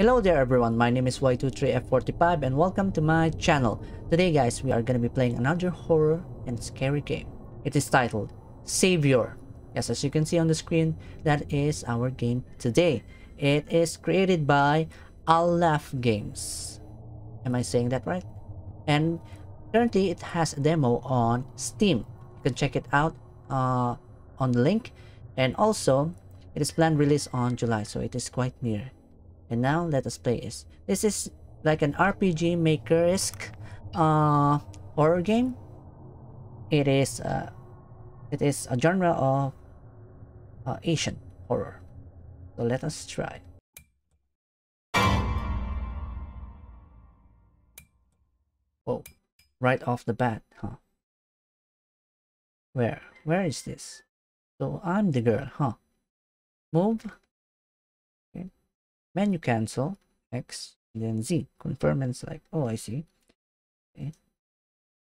Hello there everyone, my name is Y23F45 and welcome to my channel. Today guys, we are gonna be playing another horror and scary game. It is titled Savior. Yes, as you can see on the screen, that is our game today. It is created by Aleph Games. Am I saying that right? And currently it has a demo on Steam. You can check it out uh, on the link. And also, it is planned release on July, so it is quite near. And now let us play this. This is like an RPG maker-esque uh, horror game. It is uh, it is a genre of uh, Asian horror. So let us try. Oh, right off the bat, huh? Where? Where is this? So I'm the girl, huh? Move. Menu cancel. X. then Z. Confirm and select. Oh, I see. Okay.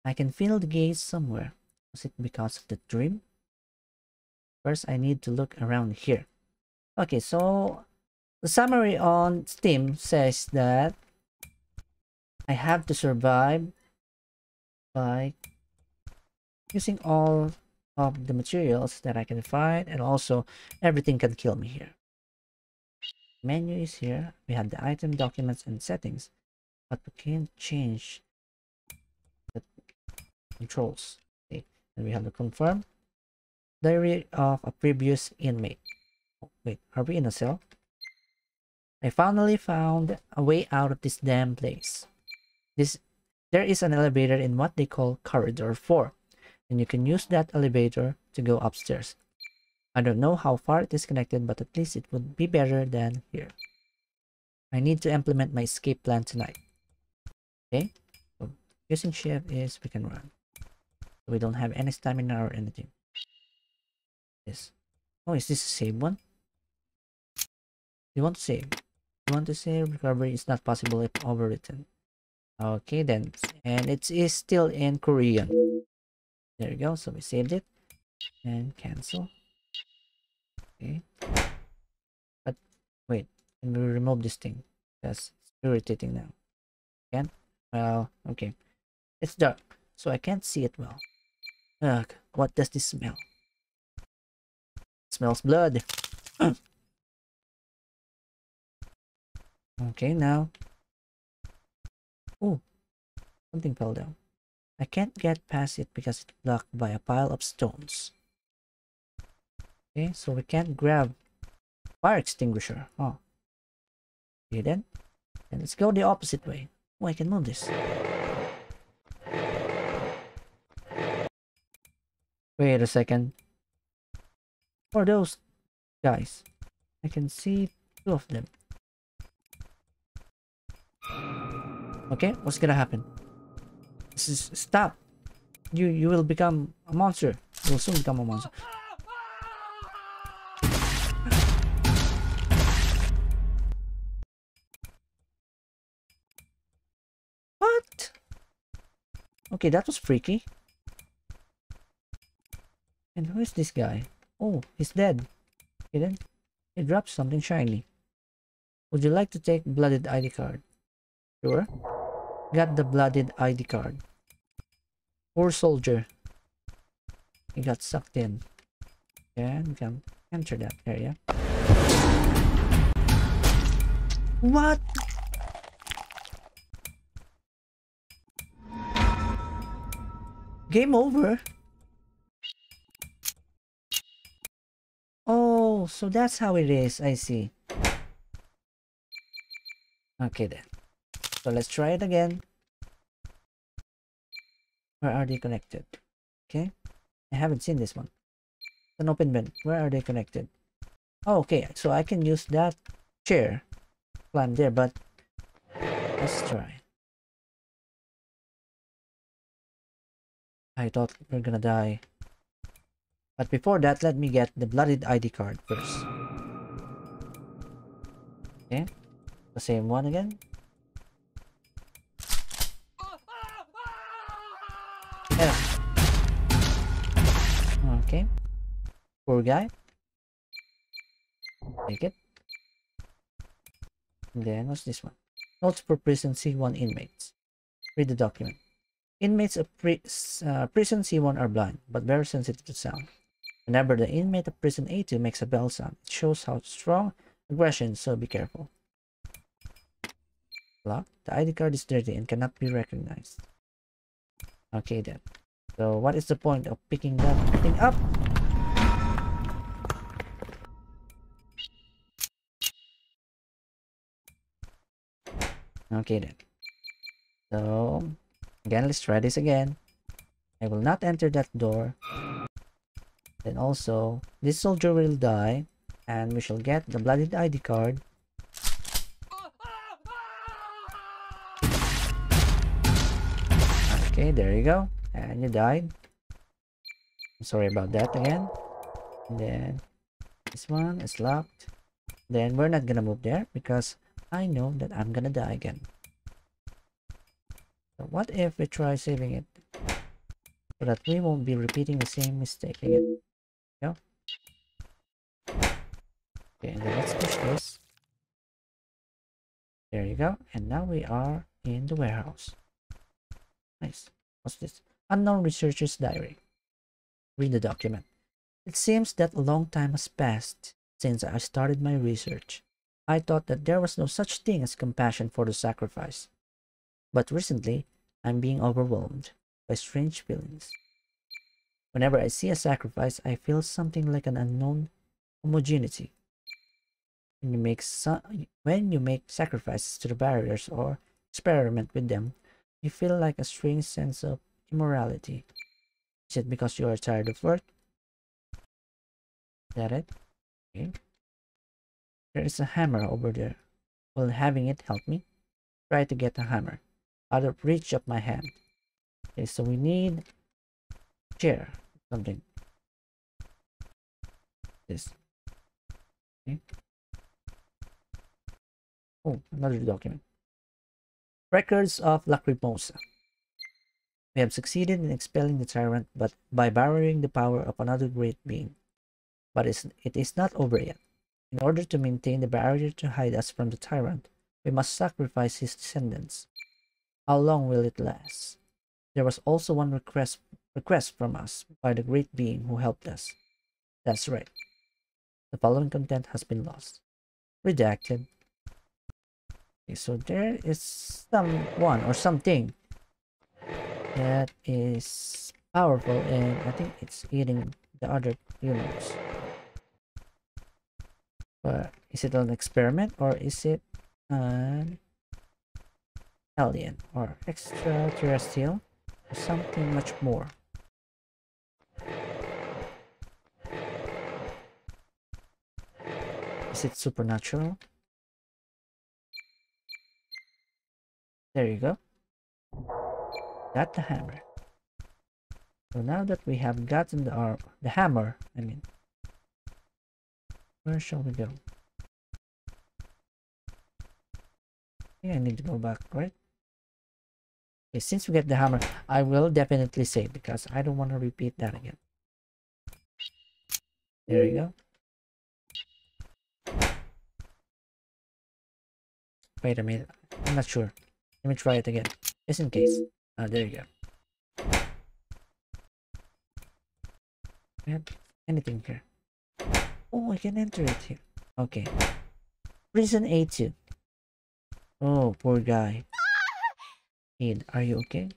I can feel the gaze somewhere. Was it because of the dream? First, I need to look around here. Okay, so the summary on Steam says that I have to survive by using all of the materials that I can find and also everything can kill me here. Menu is here. We have the item, documents, and settings, but we can't change the controls. Okay. And we have to confirm. Diary of a previous inmate. Oh, wait, are we in a cell? I finally found a way out of this damn place. This there is an elevator in what they call corridor 4 and you can use that elevator to go upstairs. I don't know how far it is connected, but at least it would be better than here. I need to implement my escape plan tonight. Okay, so using shift is we can run. We don't have any stamina or anything. Yes. Oh, is this a save one? You want to save? You want to save? Recovery is not possible if overwritten. Okay then, and it is still in Korean. There we go. So we saved it and cancel. Okay. But wait, and we remove this thing. That's irritating now. Again? Well, okay. It's dark, so I can't see it well. Ugh, what does this smell? It smells blood. okay, now. Oh, something fell down. I can't get past it because it's blocked by a pile of stones. Okay, so we can't grab fire extinguisher. Oh. Okay then. Let's go the opposite way. Oh, I can move this. Wait a second. Are those guys? I can see two of them. Okay, what's gonna happen? This is stop. You you will become a monster. You will soon become a monster. Okay, that was freaky. And who is this guy? Oh, he's dead. Okay then. He dropped something shiny. Would you like to take blooded ID card? Sure. Got the blooded ID card. Poor soldier. He got sucked in. Yeah, we can enter that area. What? Game over? Oh, so that's how it is. I see. Okay then. So let's try it again. Where are they connected? Okay. I haven't seen this one. It's An open bin. Where are they connected? Oh, okay. So I can use that chair. Climb there, but let's try. I thought we are gonna die. But before that, let me get the blooded ID card first. Okay. The same one again. Yeah. Okay. Poor guy. Take it. And then what's this one? Notes for prison C1 inmates. Read the document. Inmates of pri uh, prison C1 are blind, but very sensitive to sound. Whenever the inmate of prison A2 makes a bell sound, it shows how strong aggression, so be careful. Lock. The ID card is dirty and cannot be recognized. Okay then. So what is the point of picking that thing up? Okay then. So again, let's try this again. I will not enter that door. Then also, this soldier will die and we shall get the bloodied ID card. Okay, there you go. And you died. Sorry about that again. And then this one is locked. Then we're not gonna move there because I know that I'm gonna die again. What if we try saving it? So that we won't be repeating the same mistake again. Yeah. Okay, and let's push this. There you go. And now we are in the warehouse. Nice. What's this? Unknown Researcher's Diary. Read the document. It seems that a long time has passed since I started my research. I thought that there was no such thing as compassion for the sacrifice. But recently, I'm being overwhelmed by strange feelings. Whenever I see a sacrifice, I feel something like an unknown homogeneity. When you make when you make sacrifices to the barriers or experiment with them, you feel like a strange sense of immorality. Is it because you are tired of work? Is that it? Okay. There is a hammer over there. Will having it help me? Try to get a hammer out of reach of my hand. Okay, so we need chair, something. This. Okay. Oh, another document. Records of Lacrimosa. We have succeeded in expelling the tyrant but by borrowing the power of another great being. But it is not over yet. In order to maintain the barrier to hide us from the tyrant, we must sacrifice his descendants. How long will it last? There was also one request request from us by the great being who helped us. That's right. The following content has been lost. Redacted. Okay, so there is someone or something that is powerful and I think it's eating the other humans. But is it an experiment or is it an alien or extraterrestrial or something much more? Is it supernatural? There you go. Got the hammer. So now that we have gotten the arm, the hammer, I mean, where shall we go? I think I need to go back, right? Okay, since we get the hammer, I will definitely save because I don't want to repeat that again. There you go. Wait a minute. I'm not sure. Let me try it again. Just in case. Ah, there you go. anything here. Oh, I can enter it here. Okay. Prison A2. Oh, poor guy. Kid, are you okay?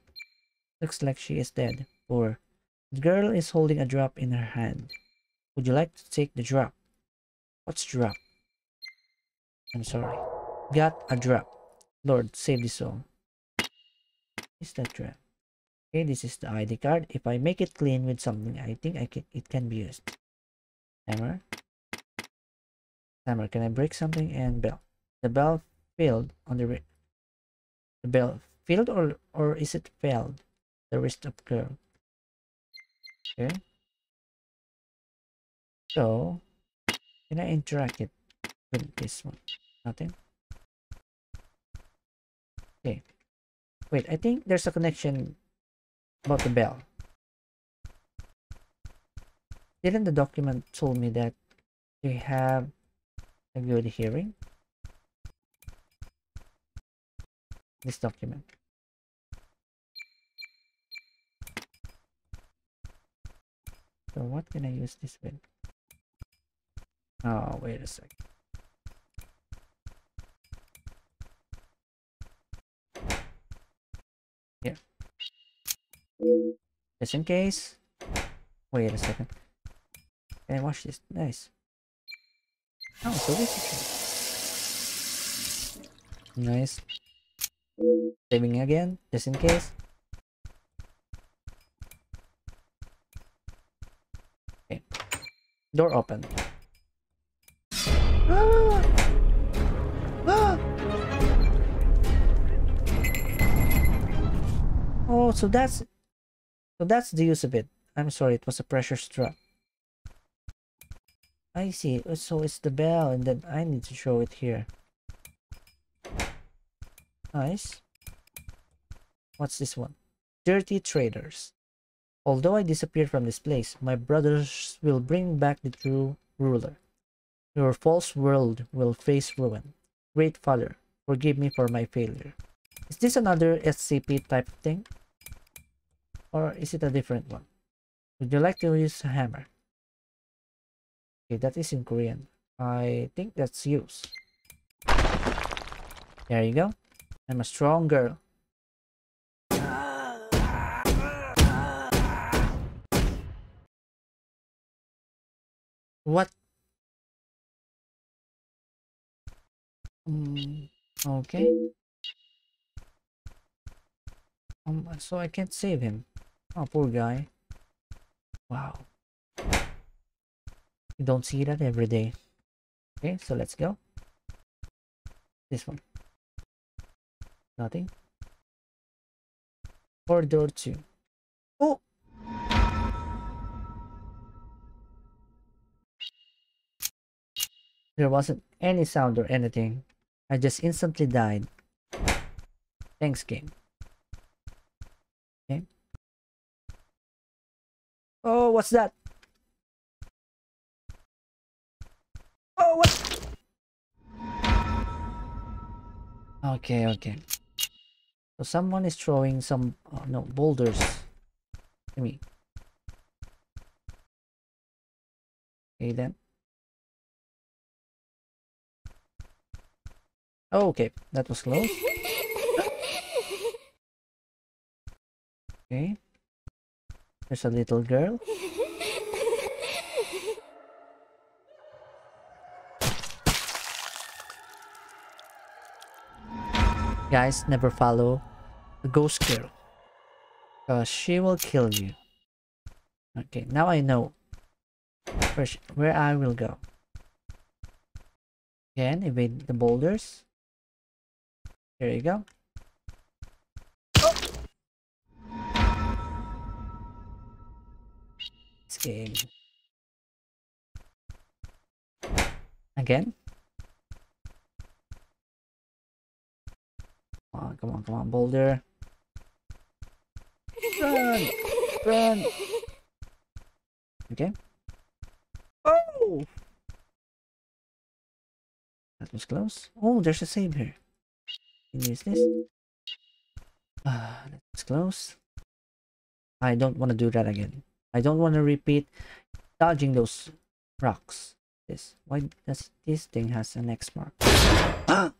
Looks like she is dead. Poor. The girl is holding a drop in her hand. Would you like to take the drop? What's drop? I'm sorry. Got a drop. Lord, save the soul. Is that drop? Okay, this is the ID card. If I make it clean with something, I think I can it can be used. Hammer. Hammer. Can I break something and bell? The bell failed on the the bell failed or or is it failed? The wrist of girl. Okay. So can I interact it with this one? Nothing. Okay. Wait, I think there's a connection about the bell. Didn't the document told me that they have a good hearing? this document. So what can I use this with? Oh, wait a sec. Yeah. Just in case. Wait a second. Can I watch this? Nice. Oh, so this is Nice. Saving again, just in case. Door open. Oh, so that's so that's the use of it. I'm sorry, it was a pressure strap. I see. Uh, so it's the bell and then I need to show it here. Nice. What's this one? Dirty Traders. Although I disappeared from this place, my brothers will bring back the true ruler. Your false world will face ruin. Great Father, forgive me for my failure. Is this another SCP type thing? Or is it a different one? Would you like to use a hammer? Okay, that is in Korean. I think that's use. There you go. I'm a strong girl. What? Um, okay. Um, so I can't save him. Oh, poor guy. Wow. You don't see that every day. Okay, so let's go. This one. Nothing. Corridor 2. Oh! There wasn't any sound or anything. I just instantly died. Thanks, game. Okay. Oh, what's that? Oh, what? Okay, okay. So someone is throwing some, oh no, boulders. Let me. Okay then. Oh, okay, that was close. Okay. There's a little girl. Guys, never follow a ghost girl. Because she will kill you. Okay, now I know where, where I will go. Again, evade the boulders. There you go. Oh! This game. Again. Come on, come on, come on, boulder. Run! Run! Okay. Oh! That was close. Oh, there's a save here. Can use this? Ah, uh, that's close. I don't want to do that again. I don't want to repeat dodging those rocks. This. Why does this thing has an X mark? Ah!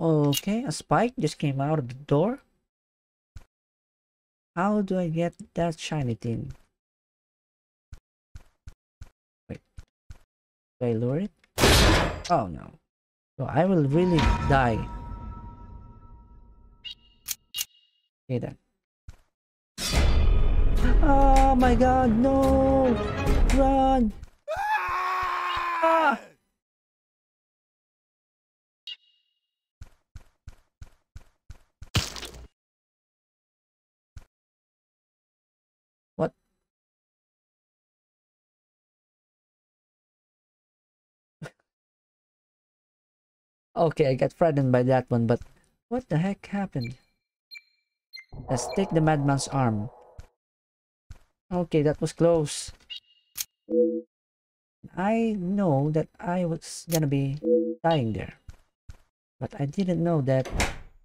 Okay, a spike just came out of the door. How do I get that shiny thing? Wait. Do I lure it? Oh no. So I will really die. Okay then. Oh my god, no! Run! Ah! Okay, I got frightened by that one, but what the heck happened? Let's take the madman's arm. Okay, that was close. I know that I was gonna be dying there. But I didn't know that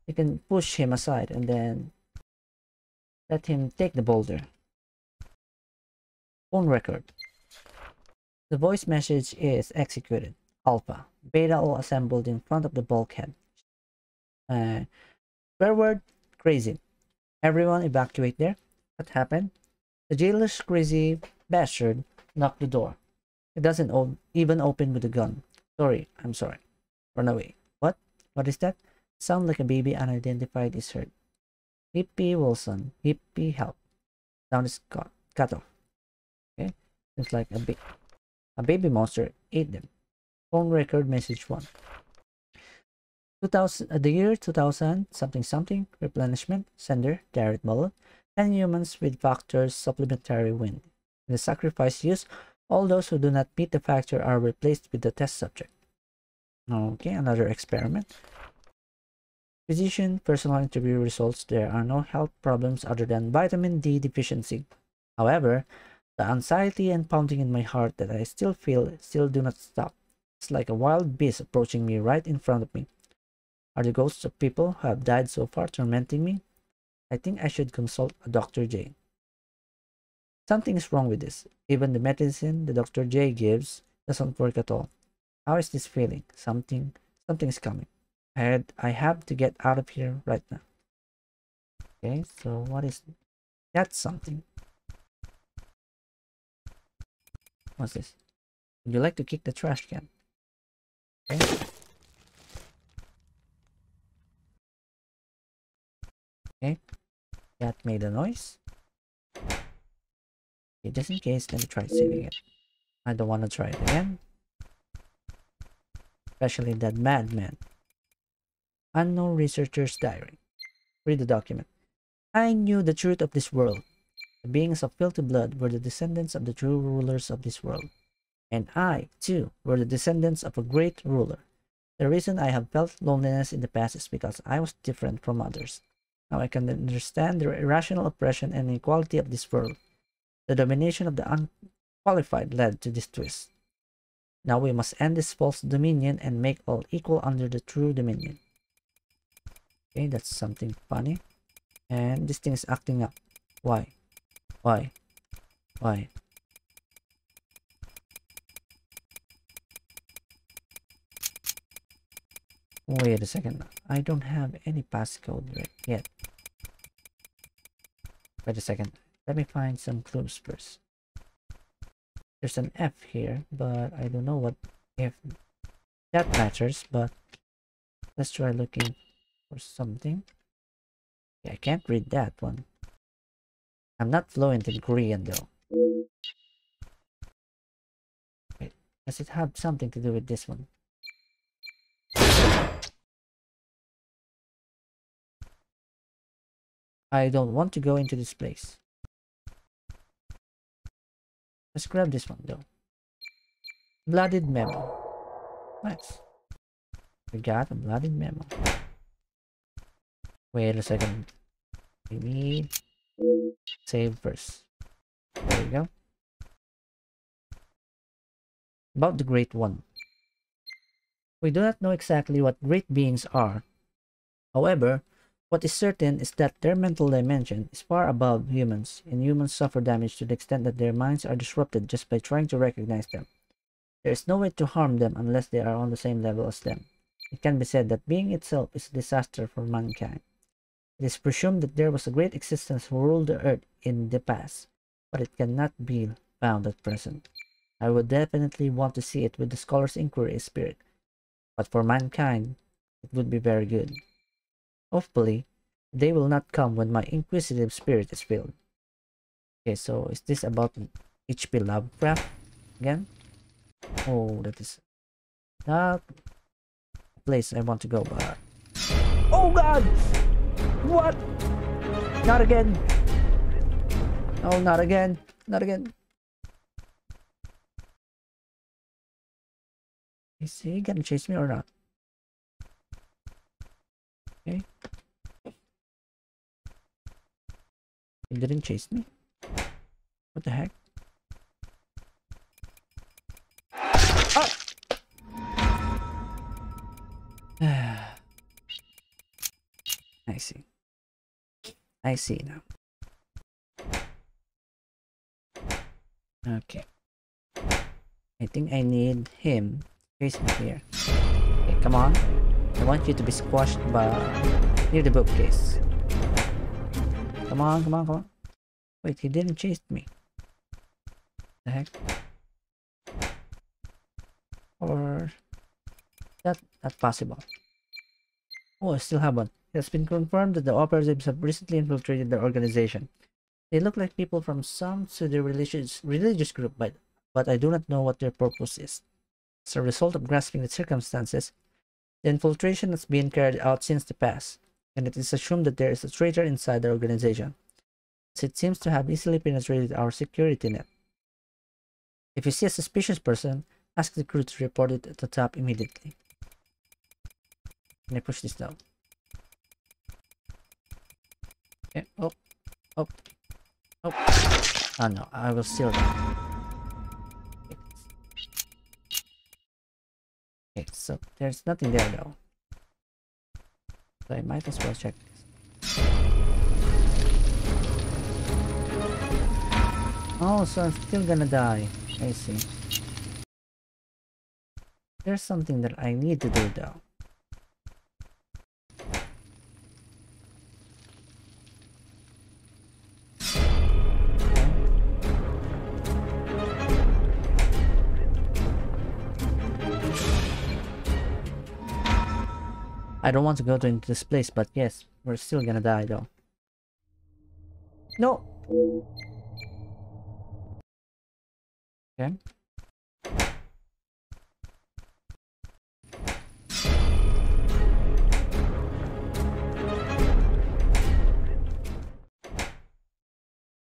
you can push him aside and then let him take the boulder. Phone record. The voice message is executed. Alpha. Beta all assembled in front of the bulkhead. Uh, word crazy. Everyone evacuate there. What happened? The jailer's crazy bastard knocked the door. It doesn't even open with a gun. Sorry, I'm sorry. Run away. What? What is that? Sound like a baby unidentified is heard. Hippie Wilson. Hippie help. Sound is cut, cut off. Okay? It's like a big a baby monster ate them. Phone record message one. 2000, uh, the year 2000, something something, replenishment, sender, Darren Muller, 10 humans with factors supplementary wind. In the sacrifice used, all those who do not meet the factor are replaced with the test subject. Okay, another experiment. Physician personal interview results there are no health problems other than vitamin D deficiency. However, the anxiety and pounding in my heart that I still feel still do not stop. It's like a wild beast approaching me right in front of me. Are the ghosts of people who have died so far tormenting me? I think I should consult a Dr. J. Something is wrong with this. Even the medicine the Dr. J gives doesn't work at all. How is this feeling? Something something is coming. I had I have to get out of here right now. Okay, so what is that something? What's this? Would you like to kick the trash can? Okay. Okay. That made a noise. Okay, just in case, let me try saving it. I don't want to try it again. Especially that madman. Unknown Researcher's Diary. Read the document. I knew the truth of this world. The beings of filthy blood were the descendants of the true rulers of this world. And I, too, were the descendants of a great ruler. The reason I have felt loneliness in the past is because I was different from others. Now I can understand the irrational oppression and inequality of this world. The domination of the unqualified led to this twist. Now we must end this false dominion and make all equal under the true dominion. Okay, that's something funny. And this thing is acting up. Why? Why? Why? Wait a second. I don't have any passcode yet. Wait a second. Let me find some clues first. There's an F here, but I don't know what if that matters, but let's try looking for something. Yeah, I can't read that one. I'm not fluent in Korean though. Wait, does it have something to do with this one? I don't want to go into this place. Let's grab this one though. Blooded memo. Nice. We got a blooded memo. Wait a second. We need Save first. There we go. About the Great One. We do not know exactly what great beings are. However, what is certain is that their mental dimension is far above humans, and humans suffer damage to the extent that their minds are disrupted just by trying to recognize them. There is no way to harm them unless they are on the same level as them. It can be said that being itself is a disaster for mankind. It is presumed that there was a great existence who ruled the earth in the past, but it cannot be found at present. I would definitely want to see it with the scholar's inquiry spirit, but for mankind, it would be very good. Hopefully, they will not come when my inquisitive spirit is filled. Okay, so is this about H.P. Lovecraft again? Oh, that is not place I want to go, but... Oh god! What? Not again. Oh, not again. Not again. Is he gonna chase me or not? Okay. He didn't chase me? What the heck? Ah. I see. I see now. Okay. I think I need him chase me here. Okay, come on. I want you to be squashed by near the bookcase. Come on, come on, come on. Wait, he didn't chase me. The heck? Or that not possible. Oh, I still have one. It has been confirmed that the operatives have recently infiltrated their organization. They look like people from some pseudo religious religious group, but but I do not know what their purpose is. As a result of grasping the circumstances, the infiltration has been carried out since the past, and it is assumed that there is a traitor inside the organization, it seems to have easily penetrated our security net. If you see a suspicious person, ask the crew to report it at the top immediately. Can I push this down? Okay, oh, oh, oh. Oh no, I will that. Okay, so there's nothing there though. So I might as well check this. Oh, so I'm still gonna die. I see. There's something that I need to do though. I don't want to go to into this place, but yes, we're still gonna die though. No! Okay.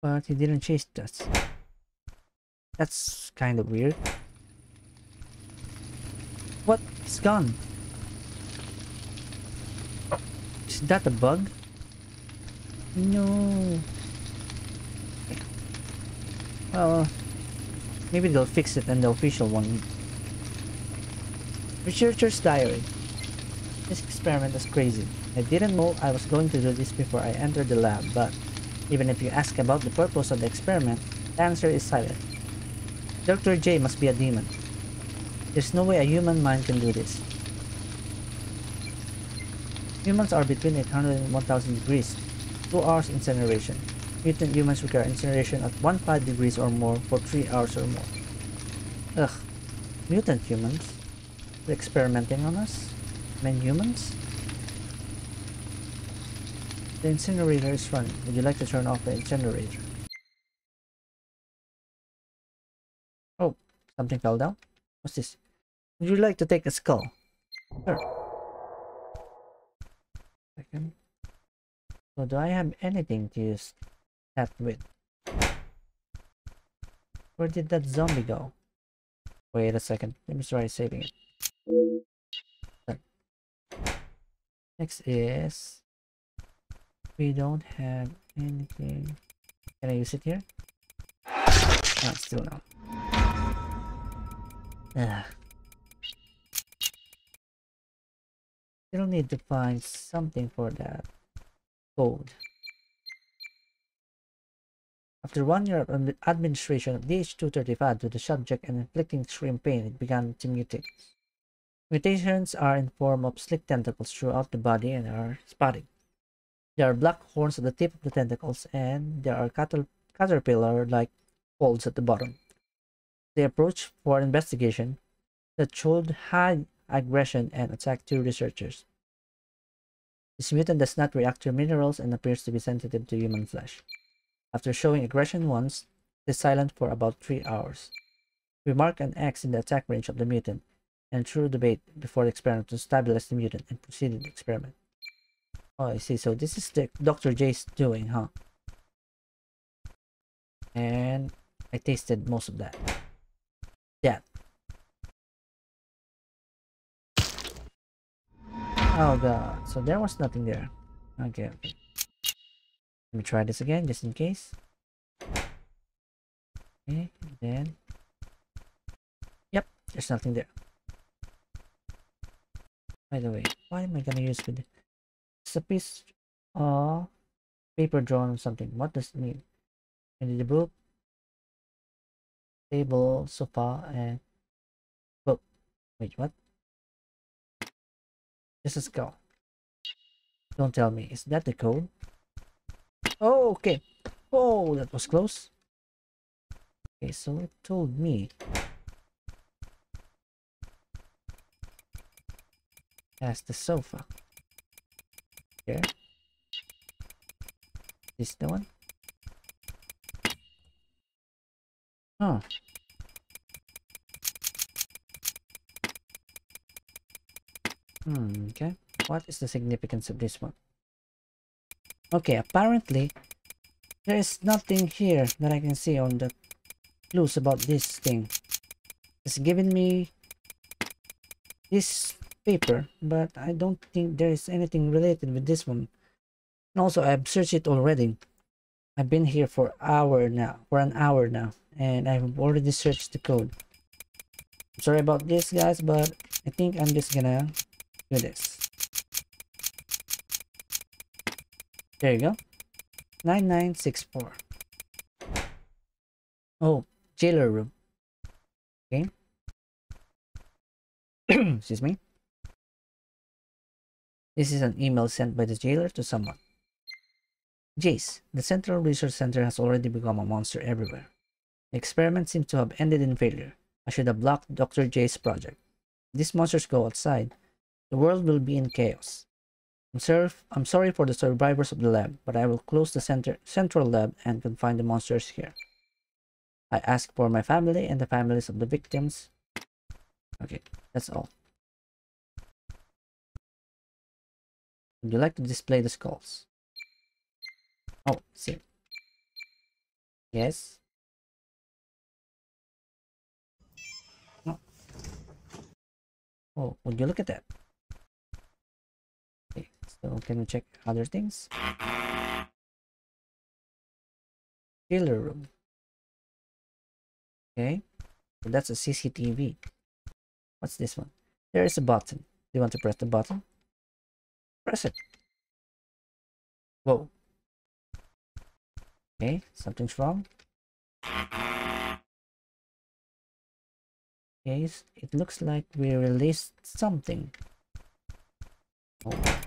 But he didn't chase us. That's kind of weird. What? It's gone. Is that a bug? No. Well, uh, maybe they'll fix it in the official one. Researcher's diary. This experiment is crazy. I didn't know I was going to do this before I entered the lab, but even if you ask about the purpose of the experiment, the answer is silent. Dr. J must be a demon. There's no way a human mind can do this. Humans are between 800 and 1000 degrees, 2 hours incineration. Mutant humans require incineration at 15 degrees or more for 3 hours or more. Ugh, mutant humans? They're experimenting on us? Men humans? The incinerator is running. Would you like to turn off the incinerator? Oh, something fell down? What's this? Would you like to take a skull? Sure. So do I have anything to use that with? Where did that zombie go? Wait a second. Let me try saving it. Next is we don't have anything. Can I use it here? Ah, still no. Ugh. Still need to find something for that code. After one year of administration of DH235 to the subject and inflicting extreme pain, it began to mutate. Mutations are in form of slick tentacles throughout the body and are spotted. There are black horns at the tip of the tentacles and there are caterpillar-like folds at the bottom. They approached for investigation that showed high aggression, and attack two researchers. This mutant does not react to minerals and appears to be sensitive to human flesh. After showing aggression once, it is silent for about 3 hours. We mark an X in the attack range of the mutant and through the bait before the experiment to stabilize the mutant and proceeded the experiment. Oh, I see. So this is the Dr. J's doing, huh? And I tasted most of that. Yeah, Oh god, so there was nothing there. Okay. Let me try this again, just in case. Okay, then... Yep, there's nothing there. By the way, what am I gonna use with it? It's a piece of paper drawn on something. What does it mean? I need a book, table, sofa, and book. Wait, what? Just a skull. Don't tell me. Is that the code? Oh, okay. Oh, that was close. Okay, so it told me as the sofa. Here. This the one? Huh. Hmm, okay. What is the significance of this one? Okay, apparently there is nothing here that I can see on the clues about this thing. It's given me this paper, but I don't think there is anything related with this one. And also, I've searched it already. I've been here for hour now, for an hour now, and I've already searched the code. Sorry about this, guys, but I think I'm just gonna do this. There you go. 9964. Oh, jailer room. Okay. Excuse me. This is an email sent by the jailer to someone. Jace, the Central Research Center has already become a monster everywhere. The experiment seems to have ended in failure. I should have blocked Dr. J's project. These monsters go outside, the world will be in chaos. I'm sorry, I'm sorry for the survivors of the lab, but I will close the center, central lab and confine the monsters here. I ask for my family and the families of the victims. Okay, that's all. Would you like to display the skulls? Oh, see. Yes. Oh. oh, would you look at that? So can we check other things? Killer room. Okay, so that's a CCTV. What's this one? There is a button. Do you want to press the button? Press it. Whoa. Okay, something's wrong. Okay, it looks like we released something. Oh.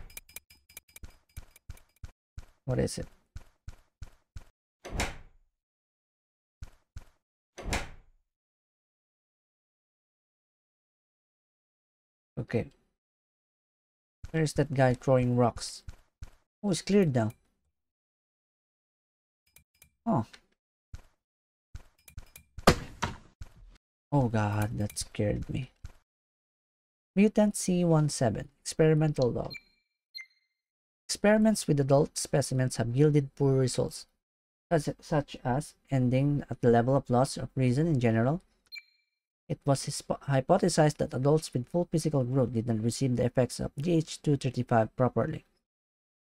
What is it? Okay. Where's that guy throwing rocks? Oh, it's cleared now. Oh. Oh god, that scared me. Mutant C17 Experimental Log Experiments with adult specimens have yielded poor results, such as ending at the level of loss of reason in general, it was hypothesized that adults with full physical growth did not receive the effects of GH235 properly,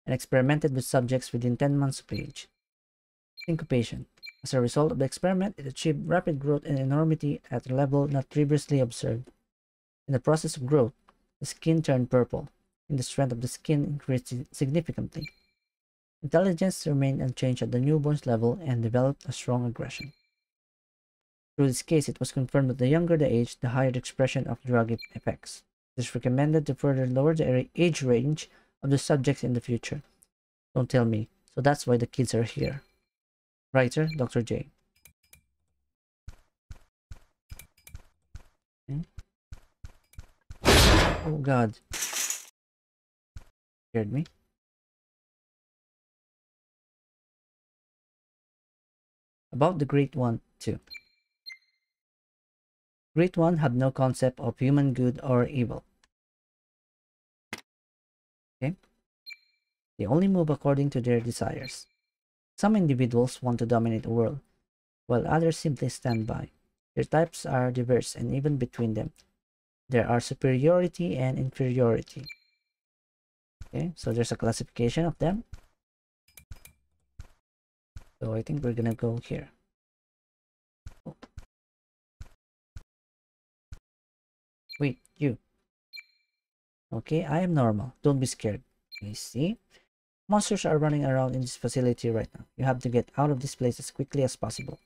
and experimented with subjects within 10 months of age. Syncopation. As a result of the experiment, it achieved rapid growth and enormity at a level not previously observed. In the process of growth, the skin turned purple, and the strength of the skin increased significantly. Intelligence remained unchanged at the newborn's level and developed a strong aggression. Through this case, it was confirmed that the younger the age, the higher the expression of drug effects. It is recommended to further lower the age range of the subjects in the future. Don't tell me. So that's why the kids are here. Writer, Dr. J. Okay. Oh god. Scared me. About the Great One, too. Great One have no concept of human good or evil. Okay? They only move according to their desires. Some individuals want to dominate the world, while others simply stand by. Their types are diverse, and even between them, there are superiority and inferiority. Okay, so there's a classification of them. So I think we're gonna go here. Wait, you. Okay, I am normal. Don't be scared. You see? Monsters are running around in this facility right now. You have to get out of this place as quickly as possible.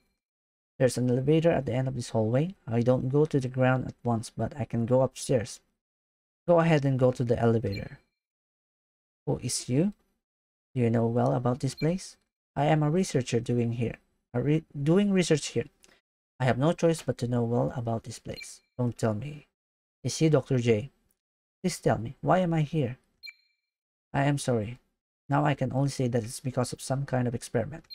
There's an elevator at the end of this hallway. I don't go to the ground at once, but I can go upstairs. Go ahead and go to the elevator. Who is you? Do you know well about this place? I am a researcher doing here. Re doing research here. I have no choice but to know well about this place. Don't tell me. Is he Dr. J? Please tell me, why am I here? I am sorry. Now I can only say that it's because of some kind of experiment.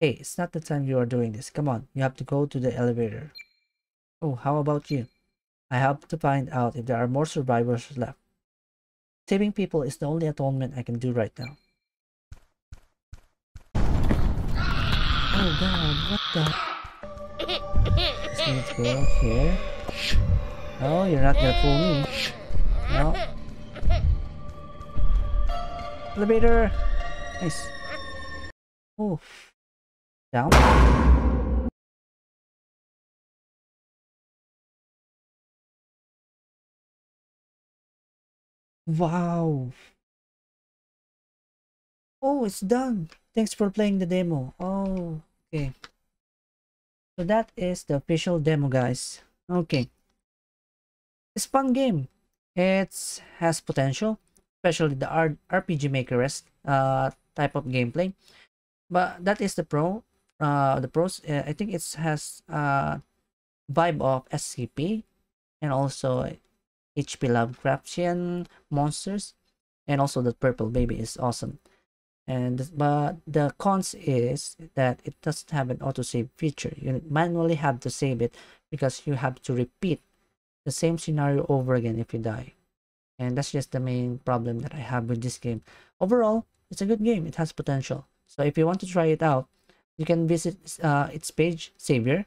Hey, it's not the time you are doing this. Come on, you have to go to the elevator. Oh, how about you? I have to find out if there are more survivors left. Saving people is the only atonement I can do right now. Oh god, what the? Need to go here. Oh, you're not gonna fool me. No. Elevator! Nice. Oof down. Wow. Oh, it's done. Thanks for playing the demo. Oh, okay. So that is the official demo, guys. Okay. It's fun game. It has potential, especially the R RPG Maker uh, type of gameplay. But that is the pro uh the pros uh, i think it has a vibe of scp and also hp lovecraftian monsters and also the purple baby is awesome. And but the cons is that it doesn't have an autosave feature. You manually have to save it because you have to repeat the same scenario over again if you die. And that's just the main problem that i have with this game. Overall it's a good game. It has potential. So if you want to try it out you can visit uh, its page savior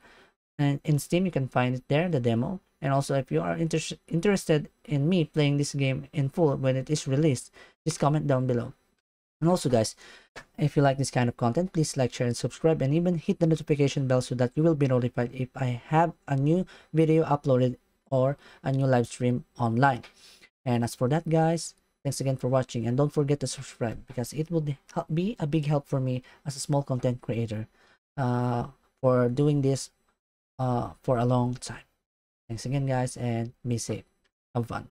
and in steam you can find it there the demo and also if you are inter interested in me playing this game in full when it is released just comment down below and also guys if you like this kind of content please like share and subscribe and even hit the notification bell so that you will be notified if i have a new video uploaded or a new live stream online and as for that guys Thanks again for watching and don't forget to subscribe because it will be a big help for me as a small content creator uh, for doing this uh, for a long time. Thanks again guys and be safe. Have fun.